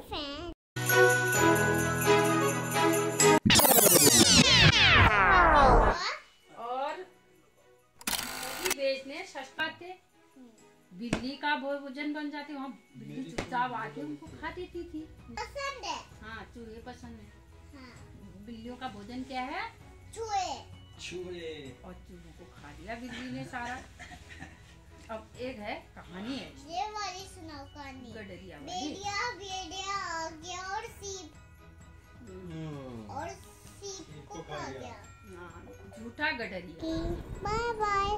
Hello, और बेचने सस्पाते बिल्ली का भोजन बन जाते वहाँ बिल्ली चुपचाप आके उनको खा देती थी। पसंद है हाँ चूहे पसंद है। हाँ। बिल्लियों का भोजन क्या है चूहे चूहे और चूहे। को खा लिया बिल्ली ने सारा अब एक है कहानी है। ये वाली सुनाओ कहानी। गडरिया वाली। झूठा गडरिया। Bye bye